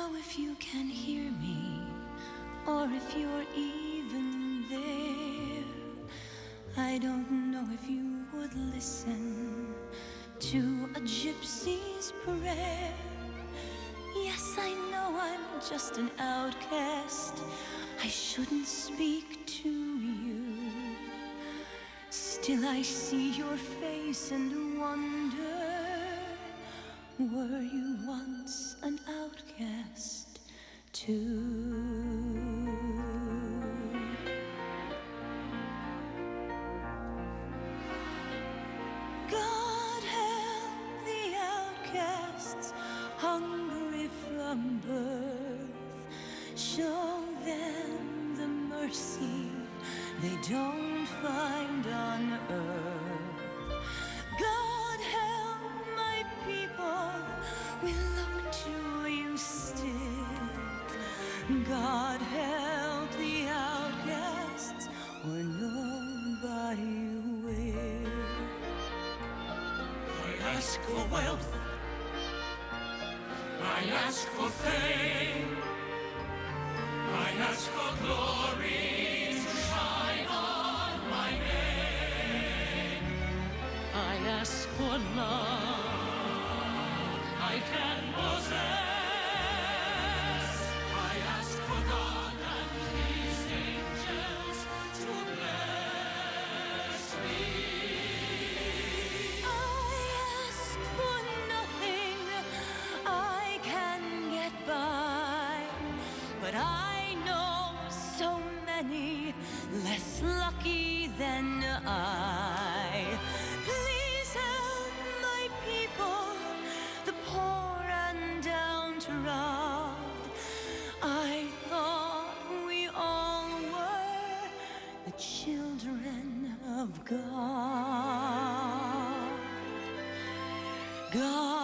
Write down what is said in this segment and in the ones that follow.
Know if you can hear me or if you're even there. I don't know if you would listen to a gypsy's prayer. Yes, I know I'm just an outcast. I shouldn't speak to you. Still, I see your face and wonder were you once an outcast too? God help the outcasts hungry from birth. Show them the mercy they don't find on earth. Ask for wealth. I ask for fame. I ask for glory to shine on my name. I ask for love less lucky than I. Please help my people, the poor and downtrodden. I thought we all were the children of God. God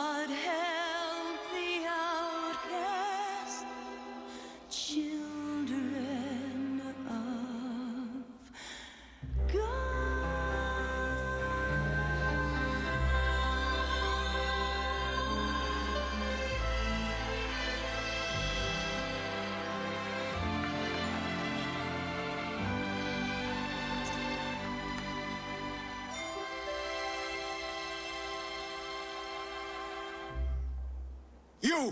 You